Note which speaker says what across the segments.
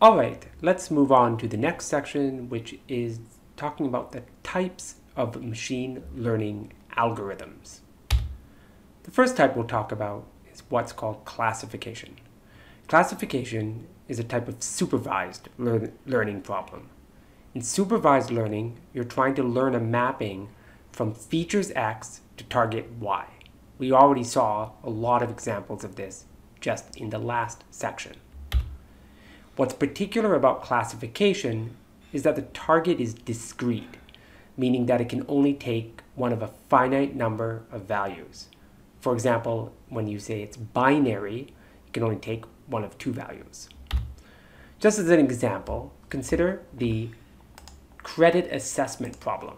Speaker 1: All right, let's move on to the next section, which is talking about the types of machine learning algorithms. The first type we'll talk about is what's called classification. Classification is a type of supervised lear learning problem. In supervised learning, you're trying to learn a mapping from features X to target Y. We already saw a lot of examples of this just in the last section. What's particular about classification is that the target is discrete, meaning that it can only take one of a finite number of values. For example, when you say it's binary, it can only take one of two values. Just as an example, consider the credit assessment problem.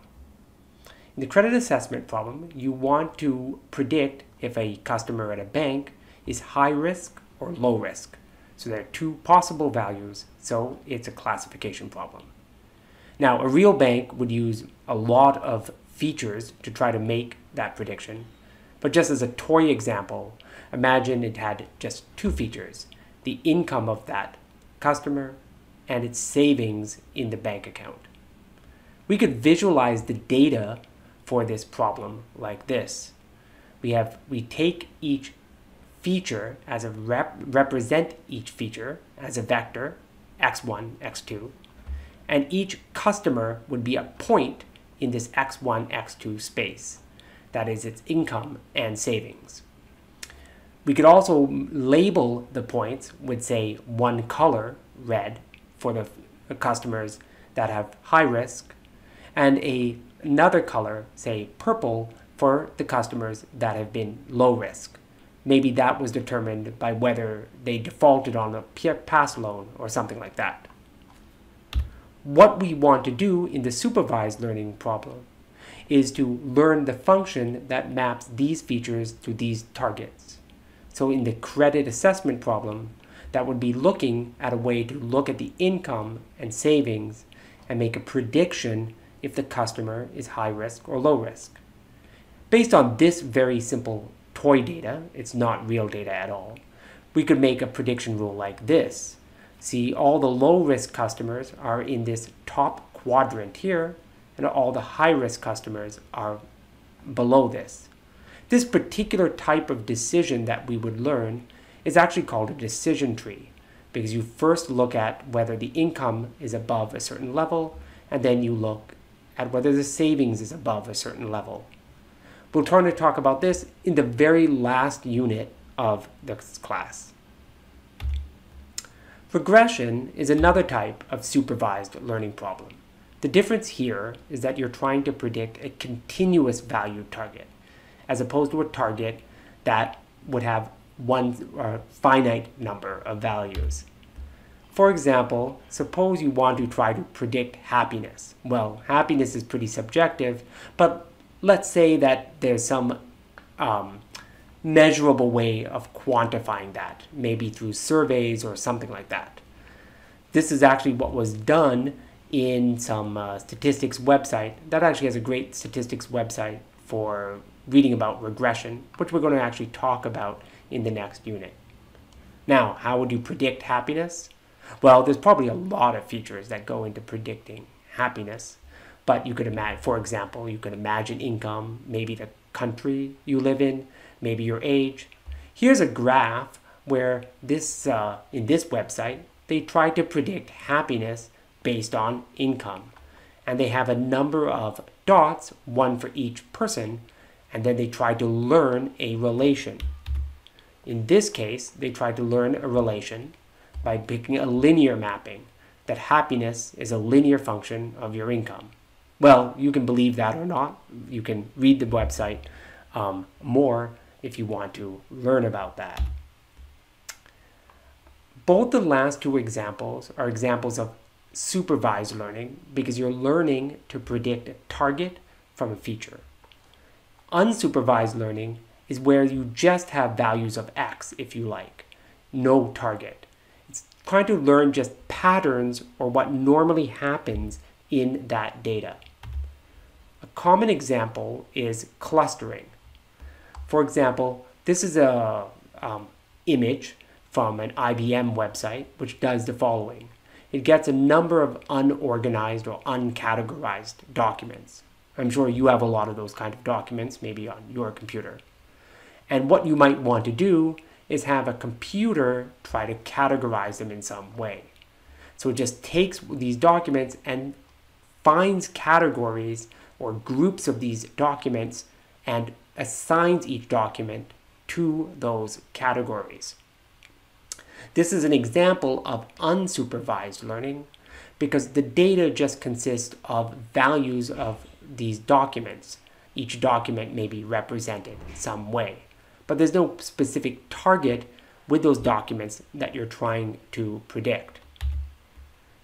Speaker 1: In the credit assessment problem, you want to predict if a customer at a bank is high risk or low risk. So there are two possible values, so it's a classification problem. Now, a real bank would use a lot of features to try to make that prediction. But just as a toy example, imagine it had just two features, the income of that customer and its savings in the bank account. We could visualize the data for this problem like this. We have we take each feature as a rep, represent each feature as a vector, x1, x2, and each customer would be a point in this x1, x2 space. That is its income and savings. We could also label the points with, say, one color, red, for the customers that have high risk, and a, another color, say, purple, for the customers that have been low risk maybe that was determined by whether they defaulted on a past loan or something like that. What we want to do in the supervised learning problem is to learn the function that maps these features to these targets. So in the credit assessment problem, that would be looking at a way to look at the income and savings and make a prediction if the customer is high risk or low risk. Based on this very simple toy data, it's not real data at all, we could make a prediction rule like this. See, all the low risk customers are in this top quadrant here, and all the high risk customers are below this. This particular type of decision that we would learn is actually called a decision tree because you first look at whether the income is above a certain level, and then you look at whether the savings is above a certain level. We'll turn to talk about this in the very last unit of this class. Regression is another type of supervised learning problem. The difference here is that you're trying to predict a continuous value target as opposed to a target that would have one uh, finite number of values. For example, suppose you want to try to predict happiness. Well, happiness is pretty subjective, but let's say that there's some um, measurable way of quantifying that, maybe through surveys or something like that. This is actually what was done in some uh, statistics website. That actually has a great statistics website for reading about regression, which we're going to actually talk about in the next unit. Now, how would you predict happiness? Well, there's probably a lot of features that go into predicting happiness. But you could imagine, for example, you could imagine income, maybe the country you live in, maybe your age. Here's a graph where this, uh, in this website, they try to predict happiness based on income. And they have a number of dots, one for each person, and then they try to learn a relation. In this case, they try to learn a relation by picking a linear mapping, that happiness is a linear function of your income. Well, you can believe that or not. You can read the website um, more if you want to learn about that. Both the last two examples are examples of supervised learning because you're learning to predict a target from a feature. Unsupervised learning is where you just have values of x, if you like, no target. It's trying to learn just patterns or what normally happens in that data. Common example is clustering. For example, this is a um, image from an IBM website which does the following. it gets a number of unorganized or uncategorized documents. I'm sure you have a lot of those kind of documents, maybe on your computer. And what you might want to do is have a computer try to categorize them in some way. So it just takes these documents and finds categories or groups of these documents and assigns each document to those categories. This is an example of unsupervised learning because the data just consists of values of these documents. Each document may be represented in some way, but there's no specific target with those documents that you're trying to predict.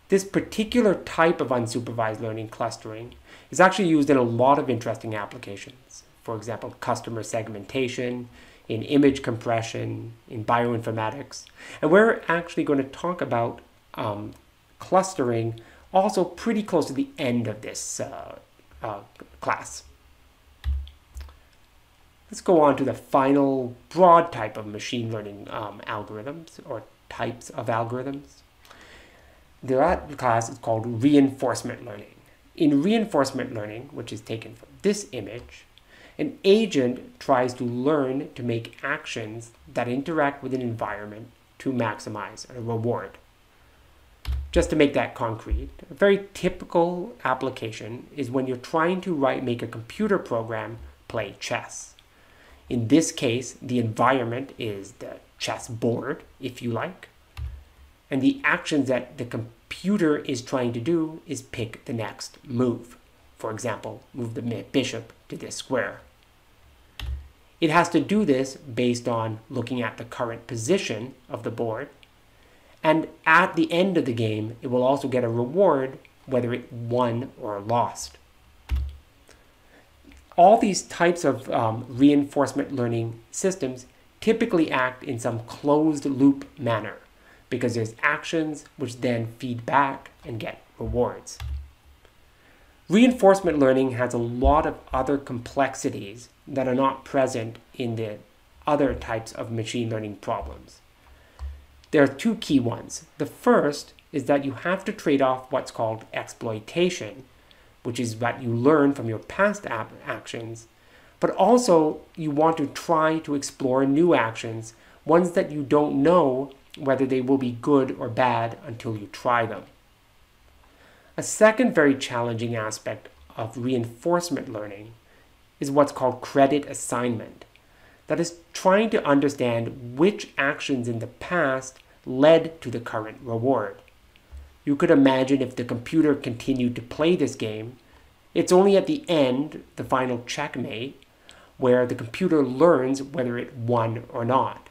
Speaker 1: This particular type of unsupervised learning clustering is actually used in a lot of interesting applications. For example, customer segmentation, in image compression, in bioinformatics. And we're actually going to talk about um, clustering also pretty close to the end of this uh, uh, class. Let's go on to the final broad type of machine learning um, algorithms or types of algorithms. The class is called reinforcement learning. In reinforcement learning, which is taken from this image, an agent tries to learn to make actions that interact with an environment to maximize a reward. Just to make that concrete, a very typical application is when you're trying to write, make a computer program play chess. In this case, the environment is the chess board, if you like. And the actions that the computer is trying to do is pick the next move. For example, move the bishop to this square. It has to do this based on looking at the current position of the board. And at the end of the game, it will also get a reward whether it won or lost. All these types of um, reinforcement learning systems typically act in some closed loop manner because there's actions which then feed back and get rewards. Reinforcement learning has a lot of other complexities that are not present in the other types of machine learning problems. There are two key ones. The first is that you have to trade off what's called exploitation, which is what you learn from your past actions, but also you want to try to explore new actions, ones that you don't know whether they will be good or bad until you try them. A second very challenging aspect of reinforcement learning is what's called credit assignment. That is trying to understand which actions in the past led to the current reward. You could imagine if the computer continued to play this game, it's only at the end, the final checkmate, where the computer learns whether it won or not.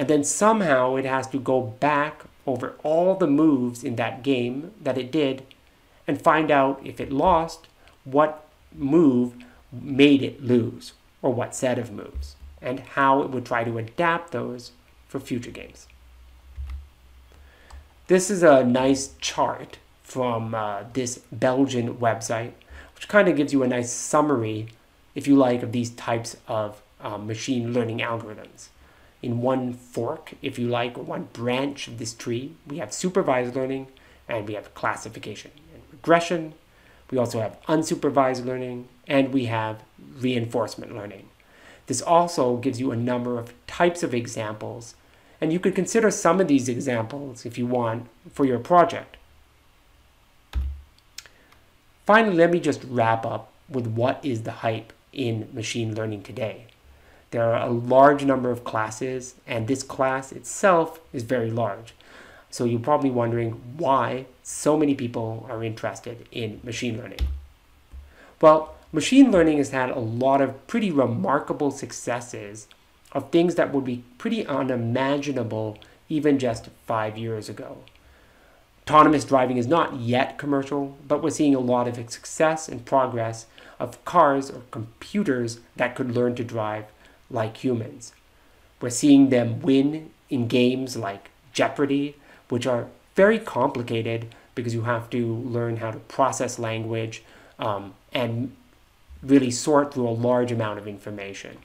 Speaker 1: And then somehow it has to go back over all the moves in that game that it did and find out if it lost, what move made it lose, or what set of moves, and how it would try to adapt those for future games. This is a nice chart from uh, this Belgian website, which kind of gives you a nice summary, if you like, of these types of um, machine learning algorithms. In one fork, if you like, or one branch of this tree, we have supervised learning and we have classification and regression. We also have unsupervised learning and we have reinforcement learning. This also gives you a number of types of examples, and you could consider some of these examples if you want for your project. Finally, let me just wrap up with what is the hype in machine learning today. There are a large number of classes, and this class itself is very large. So you're probably wondering why so many people are interested in machine learning. Well, machine learning has had a lot of pretty remarkable successes of things that would be pretty unimaginable even just five years ago. Autonomous driving is not yet commercial, but we're seeing a lot of success and progress of cars or computers that could learn to drive like humans. We're seeing them win in games like Jeopardy, which are very complicated because you have to learn how to process language um, and really sort through a large amount of information.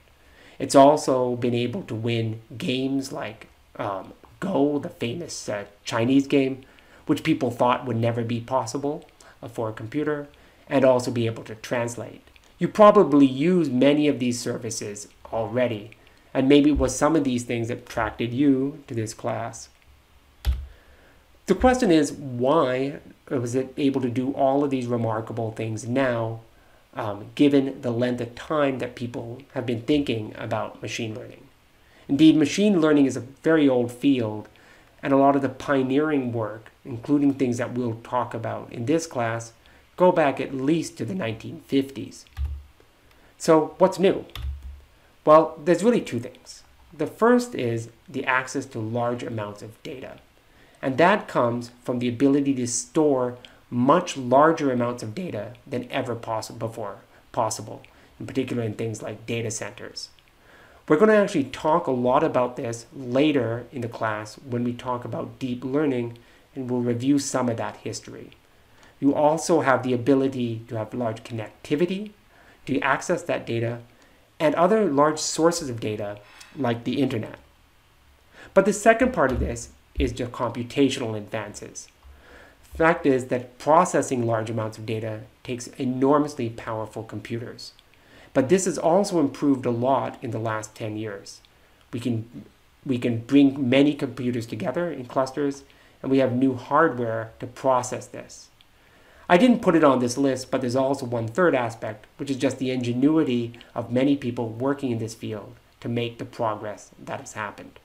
Speaker 1: It's also been able to win games like um, Go, the famous uh, Chinese game, which people thought would never be possible uh, for a computer, and also be able to translate. You probably use many of these services already, and maybe it was some of these things that attracted you to this class. The question is why was it able to do all of these remarkable things now, um, given the length of time that people have been thinking about machine learning? Indeed, machine learning is a very old field, and a lot of the pioneering work, including things that we'll talk about in this class, go back at least to the 1950s. So, what's new? Well, there's really two things. The first is the access to large amounts of data. And that comes from the ability to store much larger amounts of data than ever possible before possible, in particular in things like data centers. We're going to actually talk a lot about this later in the class when we talk about deep learning and we'll review some of that history. You also have the ability to have large connectivity to access that data and other large sources of data like the internet. But the second part of this is just computational advances. Fact is that processing large amounts of data takes enormously powerful computers. But this has also improved a lot in the last 10 years. We can, we can bring many computers together in clusters, and we have new hardware to process this. I didn't put it on this list, but there's also one third aspect, which is just the ingenuity of many people working in this field to make the progress that has happened.